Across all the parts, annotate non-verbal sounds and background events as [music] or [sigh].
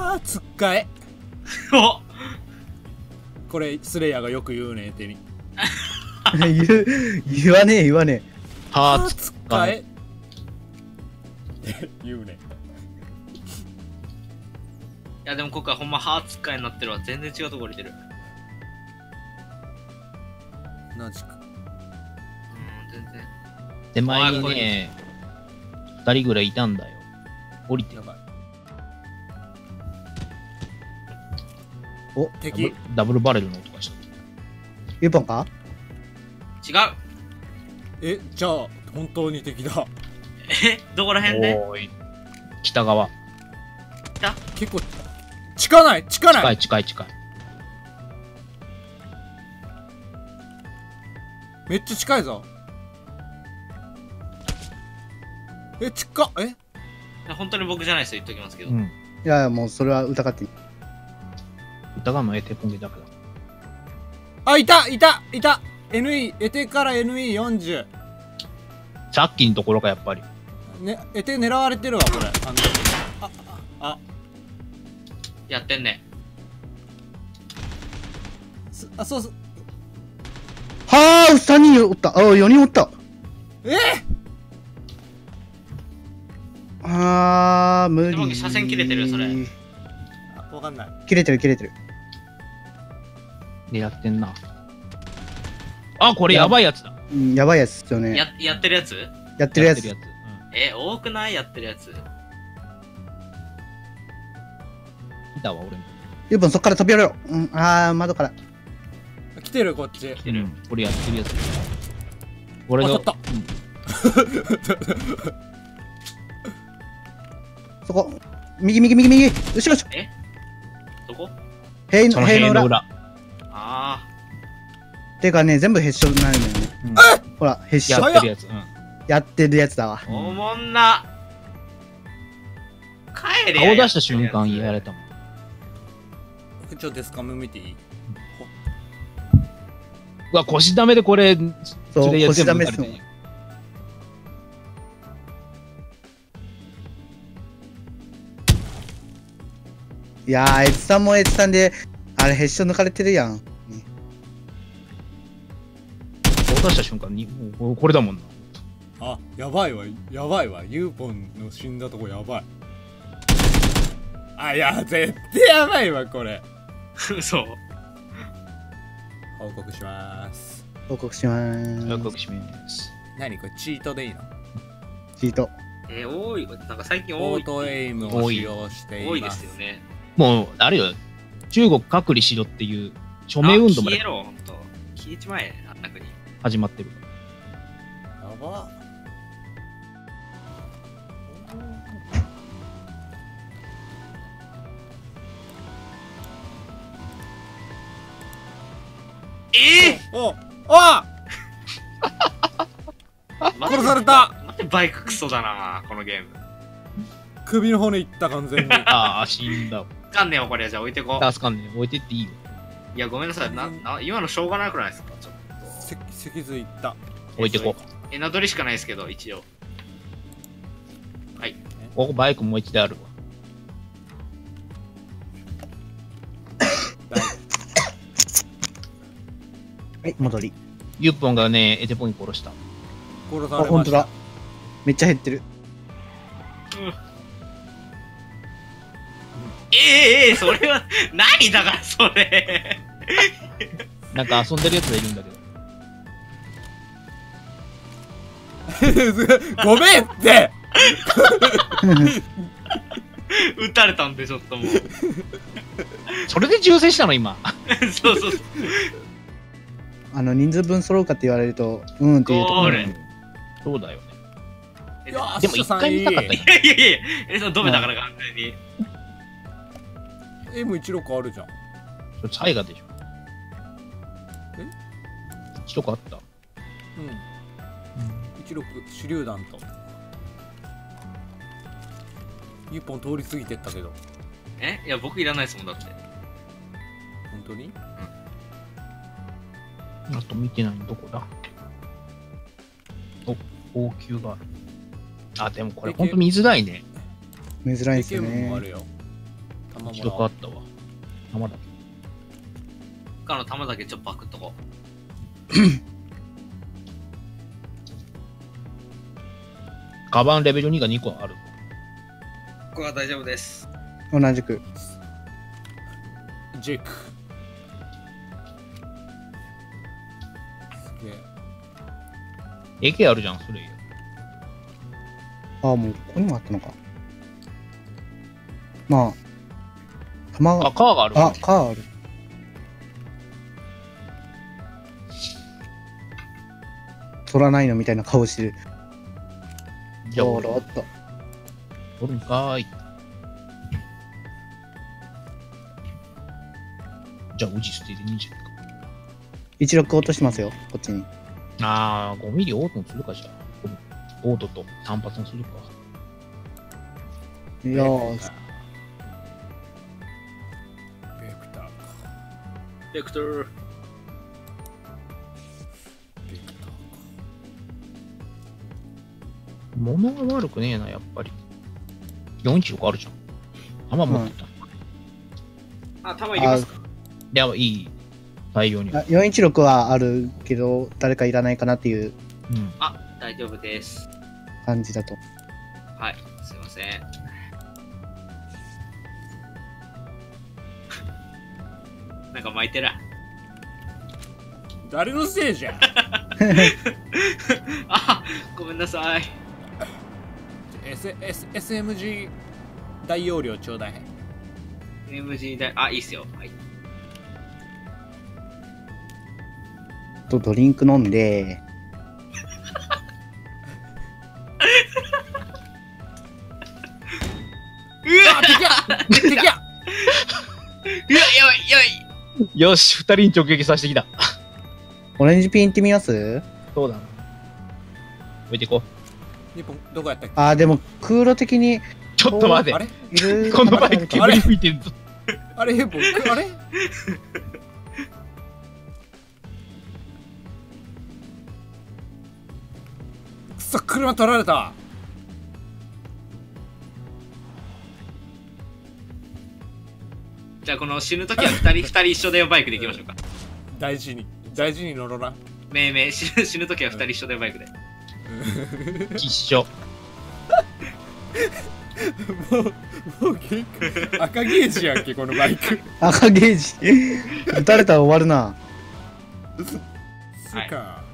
はあつっかえ。お。これスレイヤーがよく言うね手に [laughs] 言う、言わねえ言わねはあはーつつっかえ。って [laughs] 言うねいやでもここはほんまハーツ使いになってるわ。全然違うとこ降りてる。同じくうん全然。手前にね、二人ぐらいいたんだよ。降りてやばいお敵ダブルダブルバレルの音がした。え。ユーポンか？違うえじゃあ本当に敵だえどこら辺で？おーい。北側。結構近ない？近ない？近い近い近い。めっちゃ近いぞえ近っえ？いや本当に僕じゃないですよ言っときますけど、うん。いや、もうそれは疑っていい。歌がのエテポンゲだけだ。あいたいたいた NE エテから NE40 さっきのところがやっぱり。ねエテ狙われてるわこれあああやってんねすあそうすはあ、3人おった。あ、4人おった。えあー、無でも理。車線切れてるよそれあわかんない切れてる切れてる。でやってんな。あ、これやばいやつだ。うん、やばいやつですよね。ややってるやつ？やってるやつ。つ。うんえ多くない？やってるやついたわ、俺も。ユーポンそっから飛び降りろ。うん、あー、窓から。来てるこっち来てる、うん俺やってるやつ。俺の。あ取ったうんそこ。右右右右。後ろ後ろ。どこ？塀のその塀の裏。てかね、全部へっしょになるんだよね。うんほら、へっしょ。やってるやつ。うんやってるやつだわ。あおもんな帰れ顔出した瞬間やられたもん。ちょっとデスカム見ていい？うわ、腰ダメでこれ、そう、れ腰ダメっすもん。いやー、エツさんもエツさんで、あれ、へっしょ抜かれてるやん。出した瞬間に、これだもんな。あやばいわ。やばいわ。ユーポンの死んだとこやばい。あいや絶対やばいわこれ。[laughs] そう。報告します。報告しまーす。報告します。何これチートでいいの？チート。えー、多いなんか最近オ多い。ートエイムを使用しています。多いですよね。もう、あれよ、中国隔離しろっていう署名運動まで。あ消えろほんと。消えちまえあんな国始まってる。やば。えおあー、[laughs] 殺された。待ってバイククソだなこのゲーム。首の骨いった完全に。[laughs] ああ、死んだ。かんねえよこれ。じゃあ置いてこ助かんねえ。置いてっていいよ。いやごめんなさい。なな今のしょうがなくないですか？ちょっとせ脊髄いった置いてこえなどりしかないですけど一応はいここバイクもう一台あるわ。[coughs] はい、戻り。ユッポンがね、エテポンに殺した。殺あ、されましたほんとだ。めっちゃ減ってる。ええええそれは何だからそれなんか遊んでるやつがいるんだけど。[laughs] ごめんって撃たれたんでちょっともうそれで銃声したの、今。そうそうそうあの、人数分揃うかって言われると、うんっていうところ。ゴールそうだよね。えいやでも一回見たかったよ。いやいやいやえそのドメだから完全に M16 あるじゃんそれ、サイガでしょ。え？一とこあった。うん16手榴弾と1本通り過ぎてったけどえ？いや僕いらないですもんだって本当に？あと見てないのどこだ？お、高級がある。あ、でもこれほんと見づらいね。珍しいですよ AK もあね。るよ玉一度あったわ。玉だ。他の玉だけちょっとパクっとこ [laughs] カバンレベル2が2個ある。う。ここは大丈夫です。同じく。ジェイクすげえ AK あるじゃん、それ。ああ、もうここにもあったのか。まあ。弾があ、、カーがあるわあ、カーある。取らないのみたいな顔してる。じゃあ、お俺ろっと。おるんかーい。じゃあ、うち捨てていいんじゃないか。16落としますよ、こっちに。あー、5ミリオートにするか、じゃあ。オートと単発にするか。いやー、ベクターかベクトル。物が悪くねえな、やっぱり。46あるじゃん。あんま持ってた。あ、玉いりますか？いや、いい。大量に。あ416はあるけど、誰かいらないかなっていううん。あ、大丈夫です。感じだと。はい、すいません。[laughs] なんか巻いてる。誰のせいじゃん [laughs] あ、ごめんなさい。S S SMG 大容量ちょうだい MG で、あ、いいっすよ。はい。と、ドリンク飲んで、うわ敵や敵やうわ、やばい、やばい。よし、二人に直撃させてきた。オレンジピン行ってみます？そうだ？な。置いていこう。日本どこやったっけ？あー、でも、空路的にちょっと待て。あれ？いる。このバイクあれ煙吹いてるぞ。あれ？僕あれ？[laughs] くそ車取られたじゃあ、この死ぬときは二人、二人一緒でバイクで行きましょうか。大事に大事に乗ろな命名、死ぬ死ぬときは二人一緒でバイクで。一緒。もうもう結構赤ゲージやんけこのバイク赤ゲージ。撃たれたら終わるな。そっか、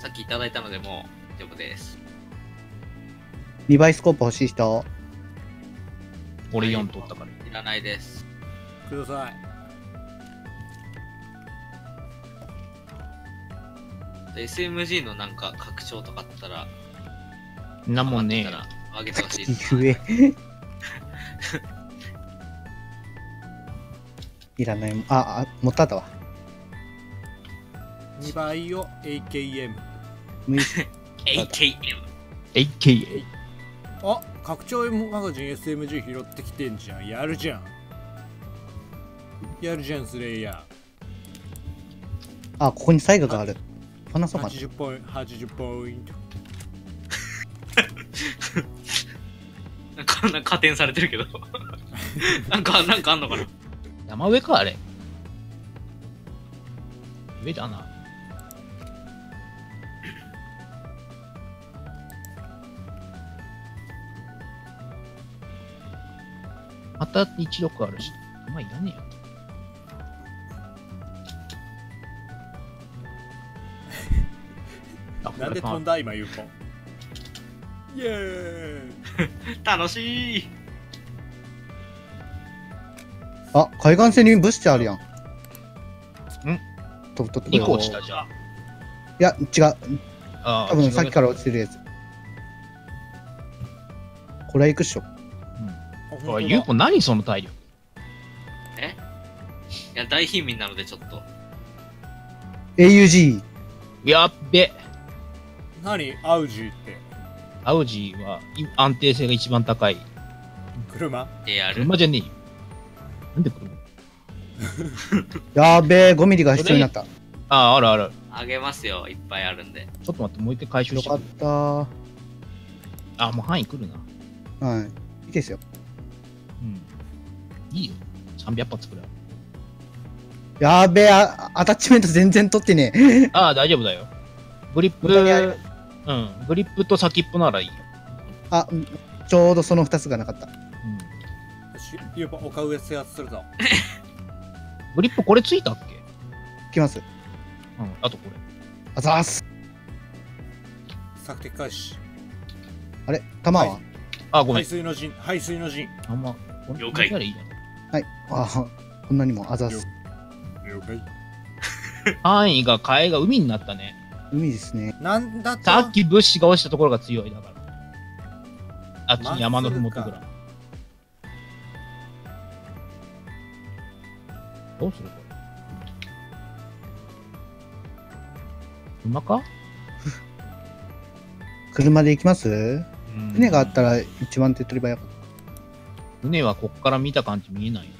さっきいただいたので、もう大丈夫です。リバイスコープ欲しい人？俺4取ったから。いらないです。ください SMG のなんか拡張とかあったら、なもんね余ってたらあげてほしいです。上。[laughs] いらないもん。あ、あ、持ったあったわ。2倍を AKM AKM。AKA。[laughs] あ拡張マガジン SMG 拾ってきてんじゃんやるじゃんやるじゃんスレイヤあ、ここにサイガがある。離そーうかな。80ポイント80ポイントなんか、[laughs] なんか加点されてるけど。[laughs] なんか、なんかあんのかな山上か、あれ。上だな。また16あるし。まあ、いらねえよ。なんで飛んだ？今ユーポンイエーイ [laughs] 楽しいあ、海岸線にブスチあるやん。んととと2個落ちたじゃん。いや、違う。あ多分さっきから落ちてるやつ。これは行くっしょ。あお本当だい、ゆうこ何その体力？え？いや、大貧民なのでちょっと。AUG。やっべ。何？アウジーってアウジはい安定性が一番高い。車？AR。車じゃねえよ。なんで車？[laughs] やーべえ、5ミリが必要になった。ああ、あるある。あげますよ。いっぱいあるんで。ちょっと待って、もう一回回収よかっしてくる。たー。あ、もう範囲来るな。はい。いいですよ。うん。いいよ。300発くらい。やべえ、あアタッチメント全然取ってねえ。ああ、大丈夫だよ。グリップ、うん。グリップと先っぽならいいよ。あ、ちょうどその2つがなかった。うん。よしゆうぽん丘上制圧するぞグリップこれついたっけ？いきます。うん。あとこれ。あざーす。索敵開始あれ？弾は、はあ、ごめん。排水の陣排水の陣あんま、これ了解いいじはい。あこんなにもあざーす。了解。範囲が、替えが海になったね。海ですね。なんだとさっき物資が落ちたところが強いだから。あっちの山のふもとぐらい。どうするこれ？馬か？[laughs] 車で行きます？船があったら一番手っ取り早かっ船はこっから見た感じ見えないよ。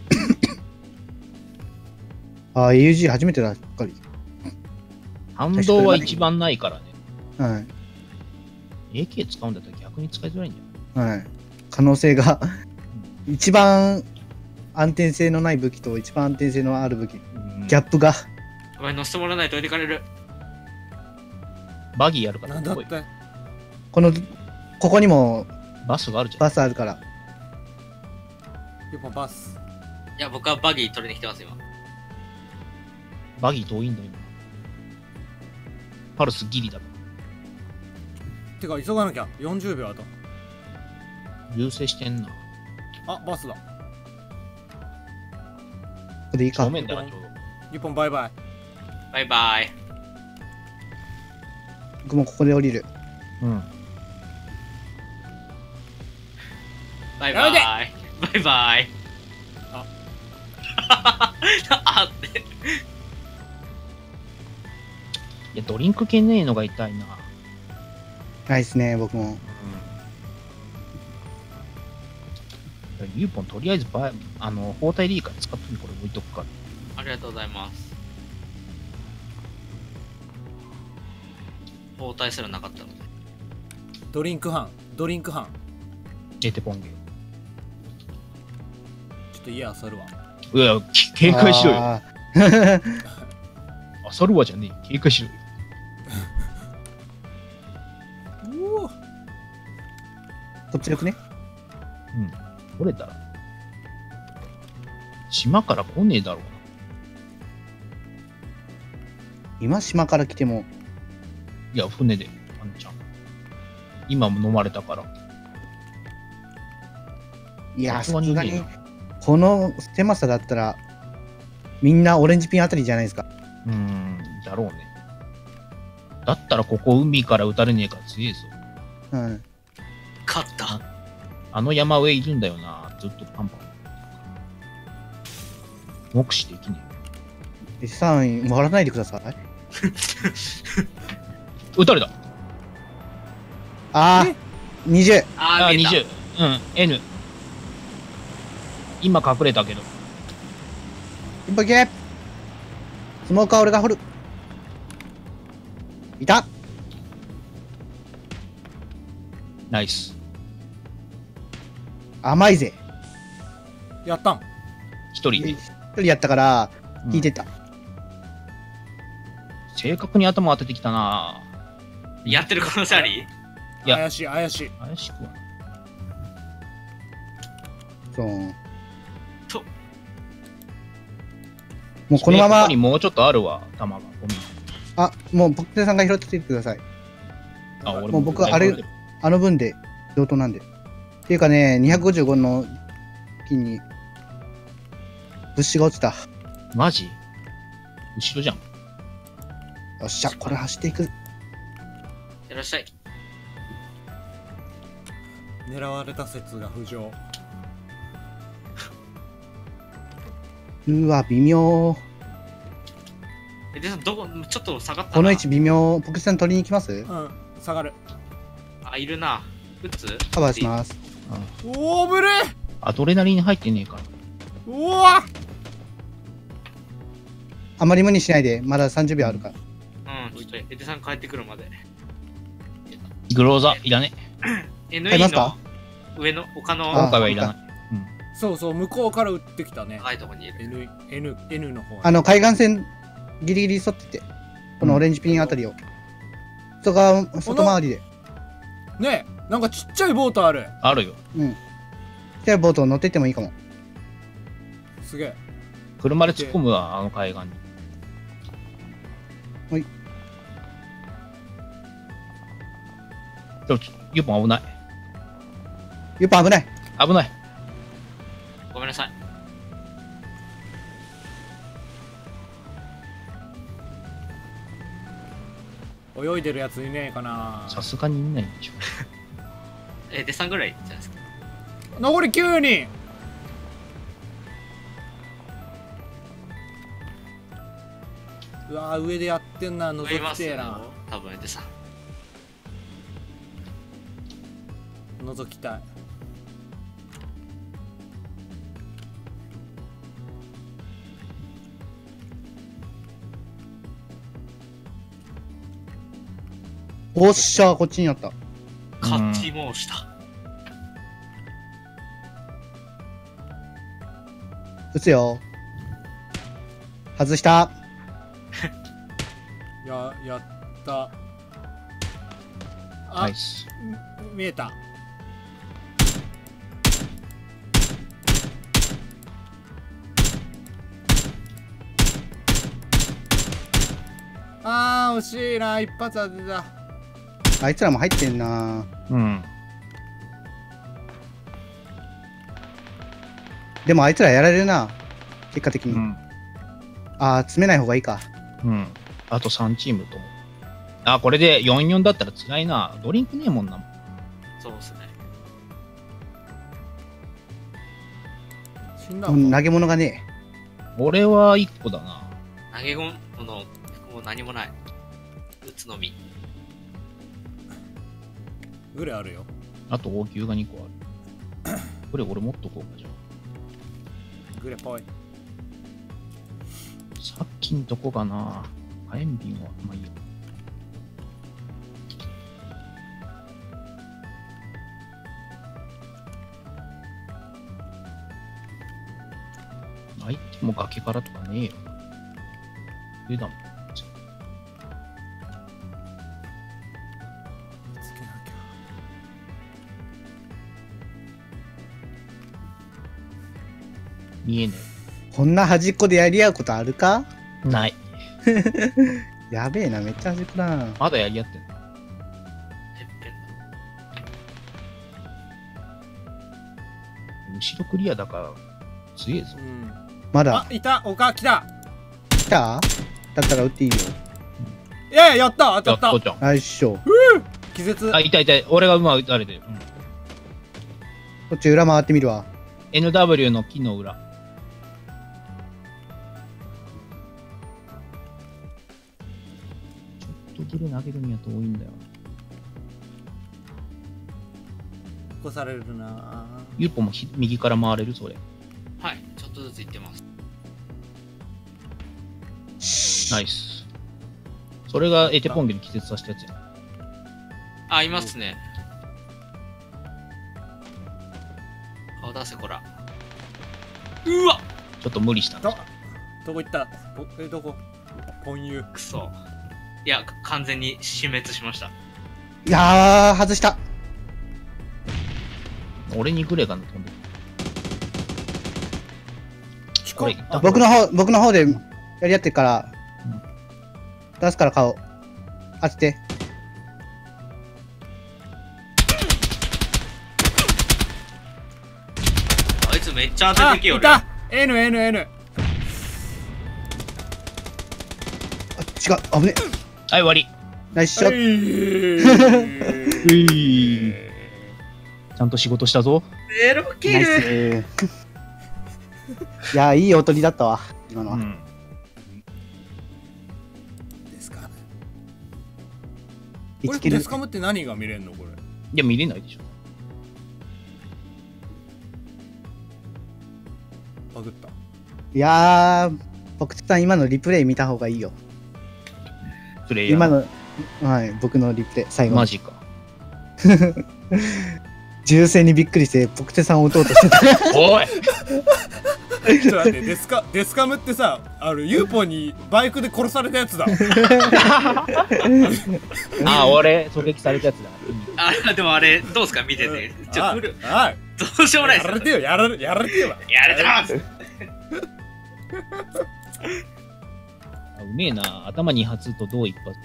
た。あ、AUG 初めてだ、しっかり。反動は一番ないからね。はい。AK 使うんだったら逆に使いづらいんじゃはい。可能性が、一番安定性のない武器と一番安定性のある武器。ないギャップが。お前乗せてもらわないと置いてかれる。バギーやるからここなんだってこの、ここにもバスがあるじゃん。バスあるから。ゆうぽんバスいや、僕はバギー取りに来てます、今。バギー遠いんだよ、今。パルスギリだ。てか急がなきゃ40秒あと優勢してんな。あバスだここでいいか正。面だな、ちょうど。ゆうぽんバイバイバイバイ。僕もここで降りる。うん。バイバイ。バイバイ。あ [laughs] あって。いや、ドリンク系ねえのが痛いな。ないっすね、僕も。うん。ユーポン、とりあえずバイ、あの、包帯でいいから使ってみこれ置いとくから。ありがとうございます。包帯すらなかったので。ドリンク班ドリンク班エテポンゲ。ちょっと家あさるわいや、き警戒しろよ。あさ [laughs] るわじゃねえ。警戒しろよ。っちよくね。うん。取れたら。島から来ねえだろうな。今島から来ても、いや、船で、あんちゃん。今も飲まれたから。いや、さすがにねさすがに、この狭さだったら、みんなオレンジピンあたりじゃないですか。うーん、だろうね。だったらここ海から撃たれねえから強えぞ。うん。勝った？あの山上いるんだよな。ずっとパンパン。目視できねえ。3位、割らないでください。撃たれたあー、20。あー、あ、見えた。20。うん、N。今隠れたけど。一歩けスモーカーは俺が掘る。いたナイス。甘いぜ。やったん？一人。一人やったから、うん聞いてた。正確に頭当ててきたなやってる可能性ありいや怪しい怪しい怪しくは。そう。ともうこのままここに、もうちょっとあるわ、弾が。ごめん。あ、もう、僕手さんが拾っててください。あ、俺もう僕あれあの分で上等なんで。っていうかね、255の金に物資が落ちた。よマジ？後ろじゃん。っしゃ、これ走っていく。いらっしゃい。狙われた説が浮上うわ、微妙。え、で、どこ、ちょっと下がったな。この位置微妙。ポケさん取りに行きます？うん下がるあ、いるな。打つ？カバーします。おおぶれアドレナリン入ってねえから。うわあまり無理しないで、まだ30秒あるから。うん、ちょっとエテさん帰ってくるまで。グローザ、いらね。NE の上の、他の、あ今回はいらない。そうそう向こうから撃ってきたね高いとこにいる。N, N, N の方あの、海岸線ギリギリ沿ってて、このオレンジピンあたりを。外側、外回りで。ねえなんかちっちゃいボートあるあるよ。うん。ちっちゃいボート乗ってってもいいかも。すげえ車で突っ込むわ、あの海岸に。はい。でもユーポン危ない。ゆっぱ危ない。危ない。ごめんなさい。泳いでるやついねえかなさすがにいないんでしょ。え、で3ぐらいじゃないですか。残り9人うわー上でやってんな覗いますよきてえな多分でさ。覗きたいおっしゃー、こっちにあった。勝ち申した。撃つよ。外した。[laughs] ややったあ。見えたあー惜しいな一発当てたあいつらも入ってんな。うん。でもあいつらやられるな。結果的に。うん。ああ、詰めない方がいいか。うん。あと3チームとも。あ、これで4-4だったら辛いな。ドリンクねえもんなもん。そうですね。死んだうん投げ物がね俺は1個だな。投げ込むの、もう何もない。打つのみ。グレあるよあと王宮が2個ある。[coughs] これ俺持っとこうかじゃグレぽいあ。さっきんとこかな？火炎瓶は、まあいいや。相手も崖からとかねえよ。上だもん。見えねえ。こんな端っこでやり合うことあるか？え。ない。[laughs] やべえな、めっちゃ端っこだな。まだやり合ってんの？てっぺん後ろクリアだから強えぞう。んまだ？あいた丘来た来た？だったら撃っていいよ。いやいややった当たっやっとじゃん。ナイスショー。た気絶あ、いたいた。俺が馬撃たれてる。うんこっち裏回ってみるわ。NW の木の裏。ちょっとギル投げるには遠いんだよな。起こされるなユーポもひ右から回れるそれ。はい。ちょっとずつ行ってます。ナイス。それがエテポンゲに気絶させたやつや。あ、いますね。顔出せ、こら。うわちょっと無理したなどどこ行った？ぼえどこ？ポンユくそ。いや、完全に死滅しました。いやー、外した。俺にグレが飛んでる。これあ僕の方、僕の方でやり合ってるから、出すから顔。当てて。あいつめっちゃ当あててきよる。いた NNN あ、違う、危ね。はい、終わり。ナイスショット。ちゃんと仕事したぞ。ゼロキルス。いやー、いいおとりだったわ。今のは。うん。ですか1キルこれデス。カムって何が見れんのこれ？いや、見れないでしょ。バグったいやー、僕さん今のリプレイ見た方がいいよ。プレイヤー。今の、はい、僕のリプレイ、最後の。マジか。[laughs] 銃声にびっくりして、ポクテさんを撃とうとしてた。[laughs] おいちょっと待ってデスカデスカムってさあのユーポンにバイクで殺されたやつだ [laughs] あ、俺、狙撃されたやつだ。あ、でもあれ、どうすか？見てて。ちょ、あ無理あどうしようもないですやられてよやられやられてよやれてますあうめえな。頭2発と胴1発。